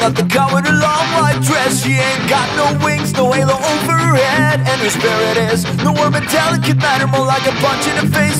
nothing coming along my dress. She ain't got no wings, no halo overhead. And her spirit is no warm delicate matter More like a punch in the face.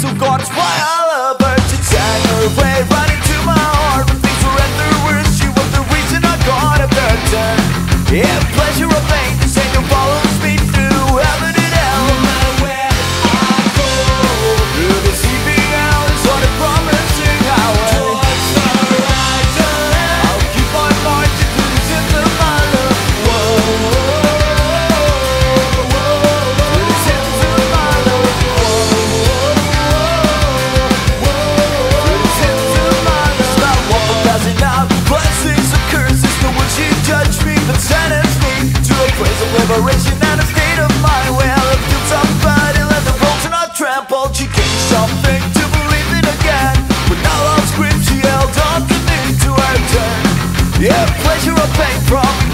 Yeah, pleasure or pain from?